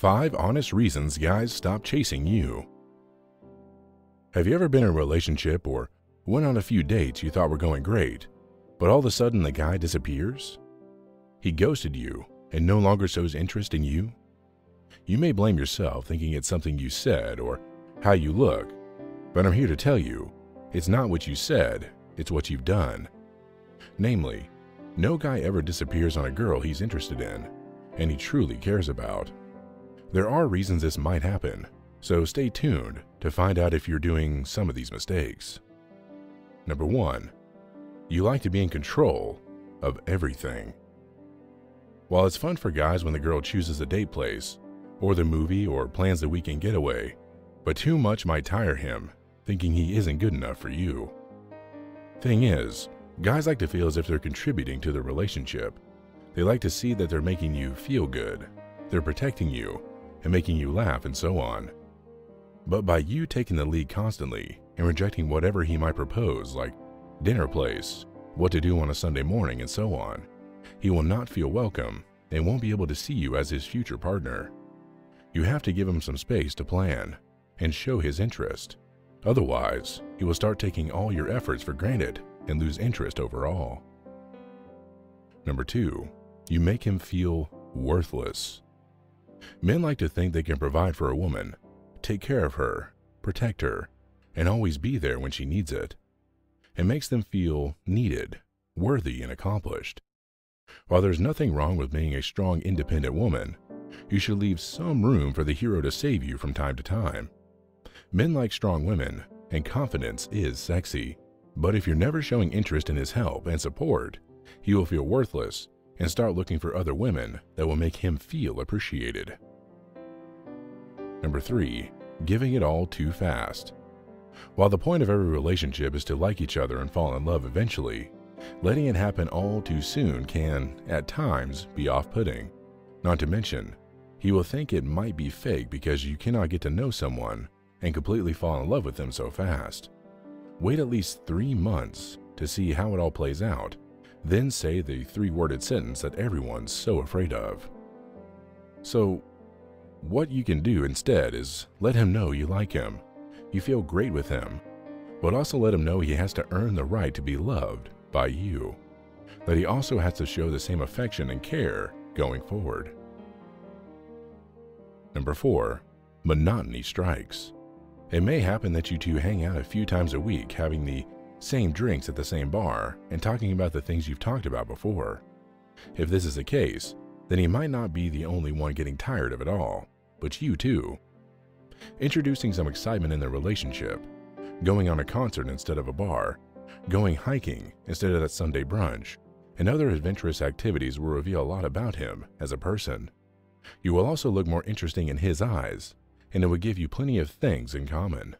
5 Honest Reasons Guys Stop Chasing You. Have you ever been in a relationship or went on a few dates you thought were going great, but all of a sudden the guy disappears? He ghosted you and no longer shows interest in you? You may blame yourself thinking it's something you said or how you look, but I'm here to tell you it's not what you said, it's what you've done. Namely, no guy ever disappears on a girl he's interested in and he truly cares about. There are reasons this might happen, so stay tuned to find out if you're doing some of these mistakes. Number 1. You like to be in control of everything. While it's fun for guys when the girl chooses a date place, or the movie, or plans the weekend getaway, but too much might tire him, thinking he isn't good enough for you. Thing is, guys like to feel as if they're contributing to the relationship. They like to see that they're making you feel good, they're protecting you, and making you laugh and so on. But by you taking the lead constantly and rejecting whatever he might propose, like dinner place, what to do on a Sunday morning, and so on, he will not feel welcome and won't be able to see you as his future partner. You have to give him some space to plan and show his interest. Otherwise, he will start taking all your efforts for granted and lose interest overall. Number two, you make him feel worthless. Men like to think they can provide for a woman, take care of her, protect her, and always be there when she needs it. It makes them feel needed, worthy, and accomplished. While there's nothing wrong with being a strong, independent woman, you should leave some room for the hero to save you from time to time. Men like strong women, and confidence is sexy. But if you're never showing interest in his help and support, he will feel worthless and start looking for other women that will make him feel appreciated. Number 3. Giving it all too fast. While the point of every relationship is to like each other and fall in love eventually, letting it happen all too soon can, at times, be off-putting. Not to mention, he will think it might be fake because you cannot get to know someone and completely fall in love with them so fast. Wait at least three months to see how it all plays out then say the three worded sentence that everyone's so afraid of. So, what you can do instead is let him know you like him, you feel great with him, but also let him know he has to earn the right to be loved by you, that he also has to show the same affection and care going forward. Number 4. Monotony strikes. It may happen that you two hang out a few times a week having the same drinks at the same bar, and talking about the things you've talked about before. If this is the case, then he might not be the only one getting tired of it all, but you too. Introducing some excitement in the relationship, going on a concert instead of a bar, going hiking instead of that Sunday brunch, and other adventurous activities will reveal a lot about him as a person. You will also look more interesting in his eyes, and it will give you plenty of things in common.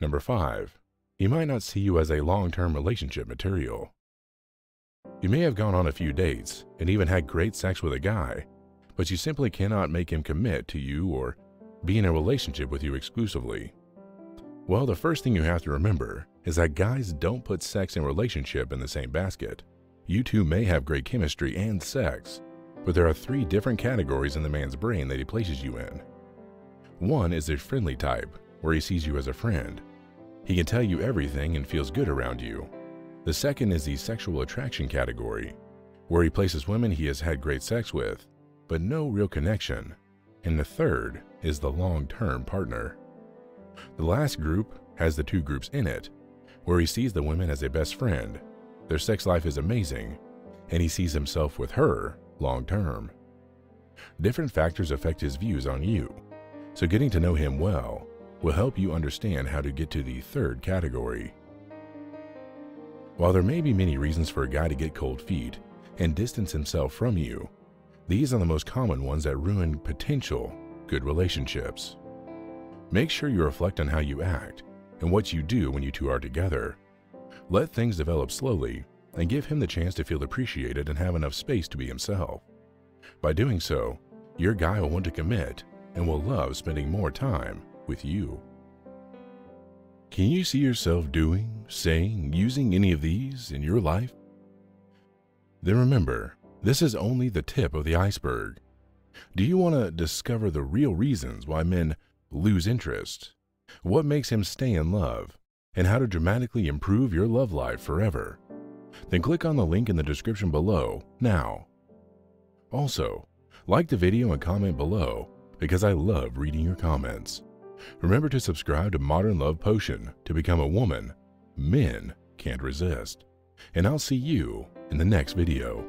Number 5. He might not see you as a long-term relationship material. You may have gone on a few dates and even had great sex with a guy, but you simply cannot make him commit to you or be in a relationship with you exclusively. Well, the first thing you have to remember is that guys don't put sex and relationship in the same basket. You two may have great chemistry and sex, but there are three different categories in the man's brain that he places you in. One is the friendly type, where he sees you as a friend. He can tell you everything and feels good around you. The second is the sexual attraction category, where he places women he has had great sex with, but no real connection. And the third is the long-term partner. The last group has the two groups in it, where he sees the women as a best friend, their sex life is amazing, and he sees himself with her long-term. Different factors affect his views on you, so getting to know him well will help you understand how to get to the third category. While there may be many reasons for a guy to get cold feet and distance himself from you, these are the most common ones that ruin potential good relationships. Make sure you reflect on how you act and what you do when you two are together. Let things develop slowly and give him the chance to feel appreciated and have enough space to be himself. By doing so, your guy will want to commit and will love spending more time with you. Can you see yourself doing, saying, using any of these in your life? Then remember, this is only the tip of the iceberg. Do you want to discover the real reasons why men lose interest? What makes him stay in love? And how to dramatically improve your love life forever? Then click on the link in the description below now. Also, like the video and comment below because I love reading your comments. Remember to subscribe to Modern Love Potion to become a woman men can't resist. And I'll see you in the next video.